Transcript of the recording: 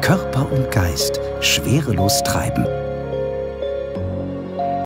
Körper und Geist schwerelos treiben.